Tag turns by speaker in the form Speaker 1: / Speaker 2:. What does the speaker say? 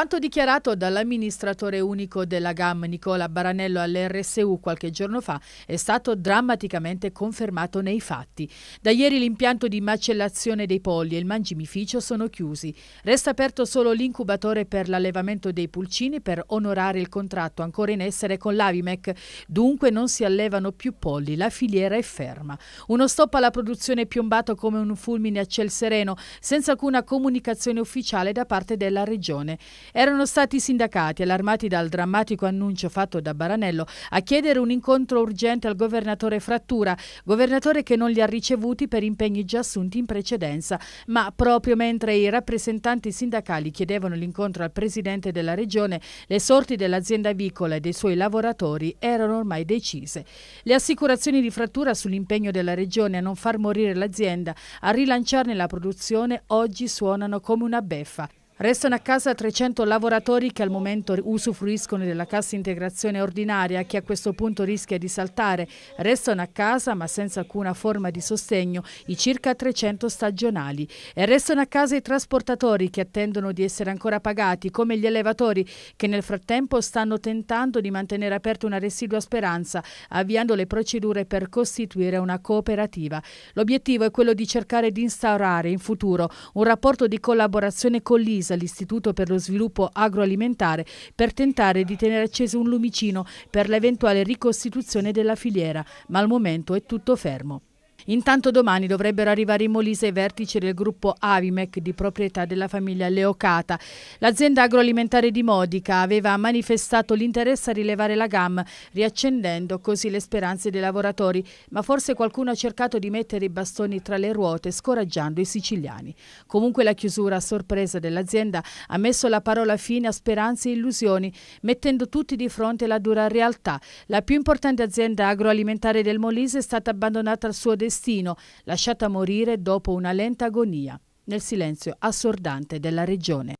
Speaker 1: Quanto dichiarato dall'amministratore unico della GAM Nicola Baranello all'RSU qualche giorno fa è stato drammaticamente confermato nei fatti. Da ieri l'impianto di macellazione dei polli e il mangimificio sono chiusi. Resta aperto solo l'incubatore per l'allevamento dei pulcini per onorare il contratto ancora in essere con l'Avimec. Dunque non si allevano più polli, la filiera è ferma. Uno stop alla produzione piombato come un fulmine a ciel sereno, senza alcuna comunicazione ufficiale da parte della regione. Erano stati i sindacati, allarmati dal drammatico annuncio fatto da Baranello, a chiedere un incontro urgente al governatore Frattura, governatore che non li ha ricevuti per impegni già assunti in precedenza, ma proprio mentre i rappresentanti sindacali chiedevano l'incontro al presidente della regione, le sorti dell'azienda avicola e dei suoi lavoratori erano ormai decise. Le assicurazioni di Frattura sull'impegno della regione a non far morire l'azienda, a rilanciarne la produzione, oggi suonano come una beffa. Restano a casa 300 lavoratori che al momento usufruiscono della cassa integrazione ordinaria che a questo punto rischia di saltare. Restano a casa ma senza alcuna forma di sostegno i circa 300 stagionali. E restano a casa i trasportatori che attendono di essere ancora pagati come gli allevatori che nel frattempo stanno tentando di mantenere aperta una residua speranza avviando le procedure per costituire una cooperativa. L'obiettivo è quello di cercare di instaurare in futuro un rapporto di collaborazione con l'ISA all'Istituto per lo Sviluppo Agroalimentare per tentare di tenere acceso un lumicino per l'eventuale ricostituzione della filiera, ma al momento è tutto fermo. Intanto domani dovrebbero arrivare in Molise i vertici del gruppo Avimec di proprietà della famiglia Leocata. L'azienda agroalimentare di Modica aveva manifestato l'interesse a rilevare la GAM, riaccendendo così le speranze dei lavoratori, ma forse qualcuno ha cercato di mettere i bastoni tra le ruote, scoraggiando i siciliani. Comunque la chiusura a sorpresa dell'azienda ha messo la parola fine a speranze e illusioni, mettendo tutti di fronte alla dura realtà. La più importante azienda agroalimentare del Molise è stata abbandonata al suo destino destino, lasciata morire dopo una lenta agonia, nel silenzio assordante della regione.